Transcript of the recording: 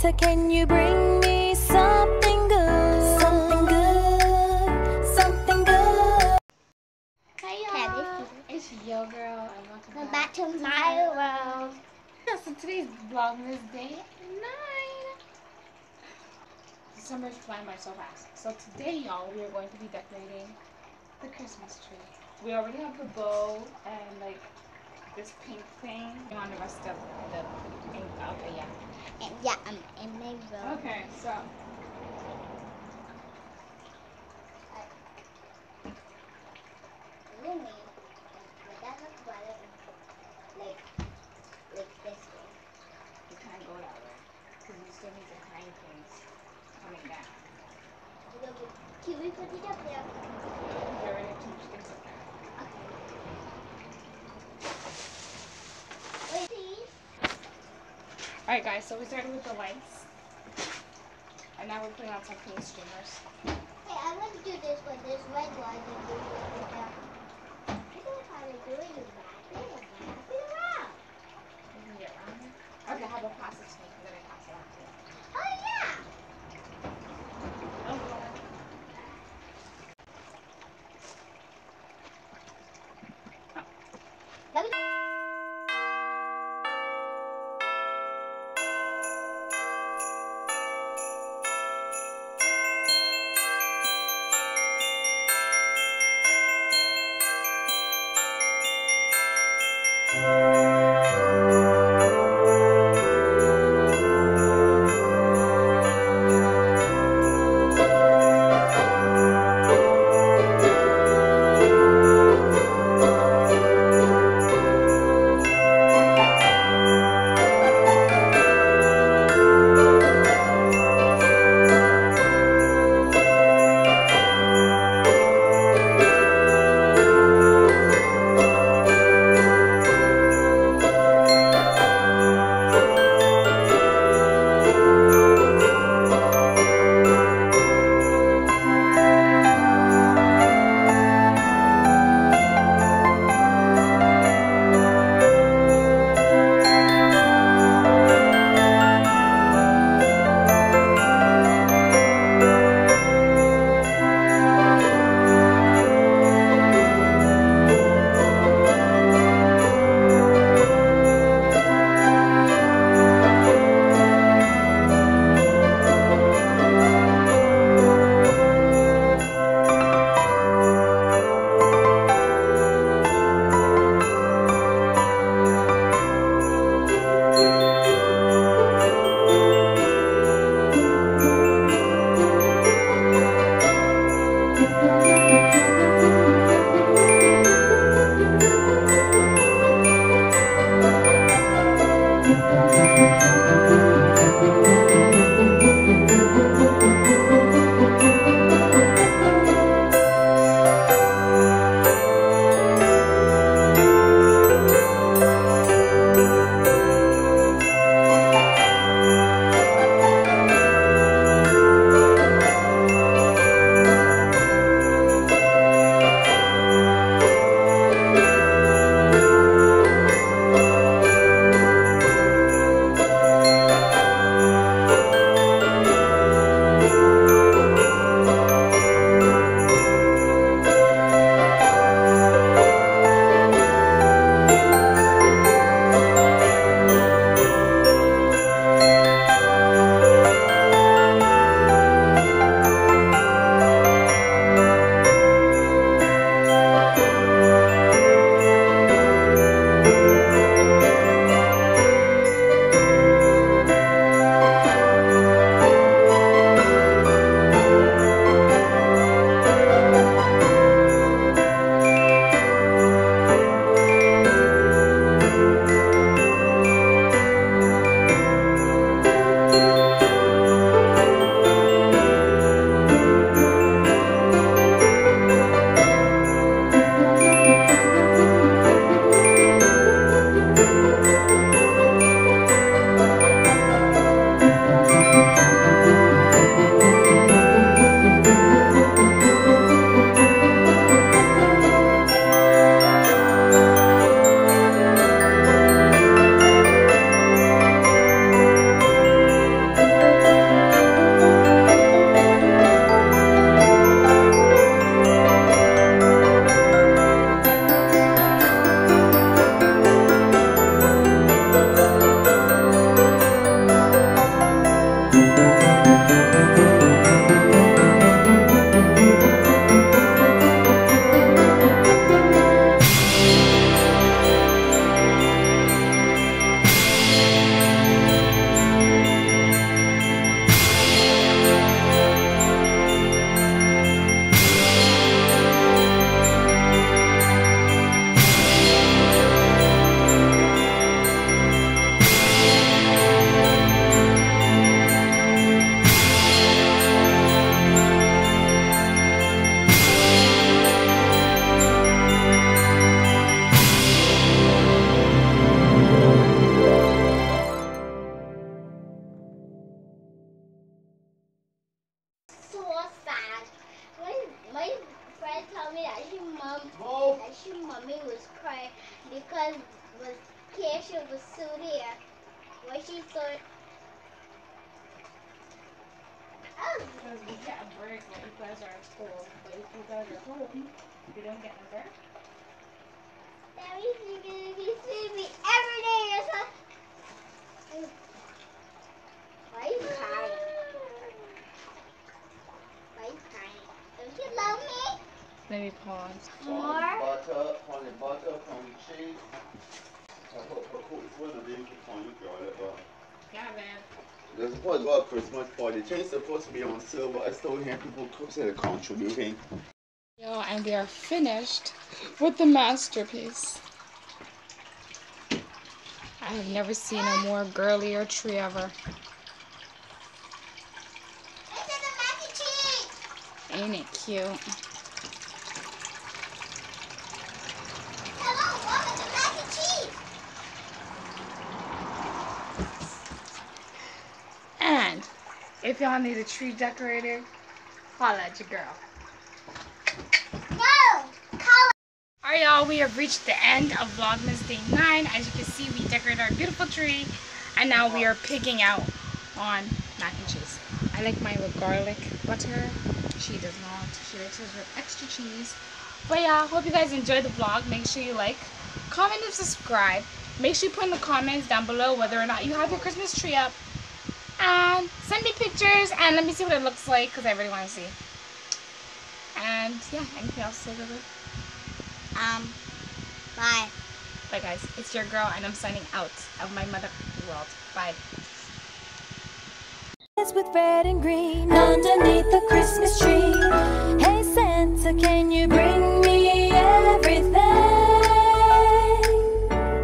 Santa, can you bring me something good? Something good, something good. Hey Can y'all, this it's Yo Girl and welcome Come back. back to my world. Yeah, so today's Vlogmas Day 9. The summer's flying by so fast. So today y'all, we are going to be decorating the Christmas tree. We already have the bow and like this pink thing. You want the rest of the pink? Okay, yeah. And yeah, I'm Okay, so like, this you can't go that way because we still need to hang things coming down. Can we put it up there? Please. Alright guys, so we started with the lights. And now we're putting on some pink streamers. Hey, I want to do this one. This red one and blue one down. I don't know how to do it. You wrap it and wrap it around. You can get around. Okay, how about pass it to me? I'm gonna pass it on to you. Move. And she mommy was crying because was Kesha was so there when she saw oh. Because we get a break when you guys are at school. But if you guys are home, you don't get a break. That means you're gonna be seeing me every day or something. Why are you crying? Why are you crying? Don't you love me? Let me pause. More? butter, honey butter, honey cheese. I hope I cook this one of these for you, girl. Yeah, man. there's supposed to be a Christmas party. It's supposed to be on sale, but I still hear people say they're contributing. Yo, and we are finished with the masterpiece. I have never seen a more girlier tree ever. It's in the mac and cheese! Ain't it cute? Hello, what is the mac and cheese? And if y'all need a tree decorator, holla at your girl. No! Color! Alright y'all, we have reached the end of Vlogmas Day 9. As you can see, we decorated our beautiful tree. And now we are picking out on mac and cheese. I like mine with garlic butter. She does not. She likes hers with extra cheese. But yeah, hope you guys enjoyed the vlog. Make sure you like, comment, and subscribe. Make sure you put in the comments down below whether or not you have your Christmas tree up. And send me pictures and let me see what it looks like because I really want to see. And yeah, anything else to say, Lulu? Um, bye. Bye, guys. It's your girl, and I'm signing out of my mother world. Bye. With red and green underneath the Christmas tree. Hey, Santa, can you bring me everything?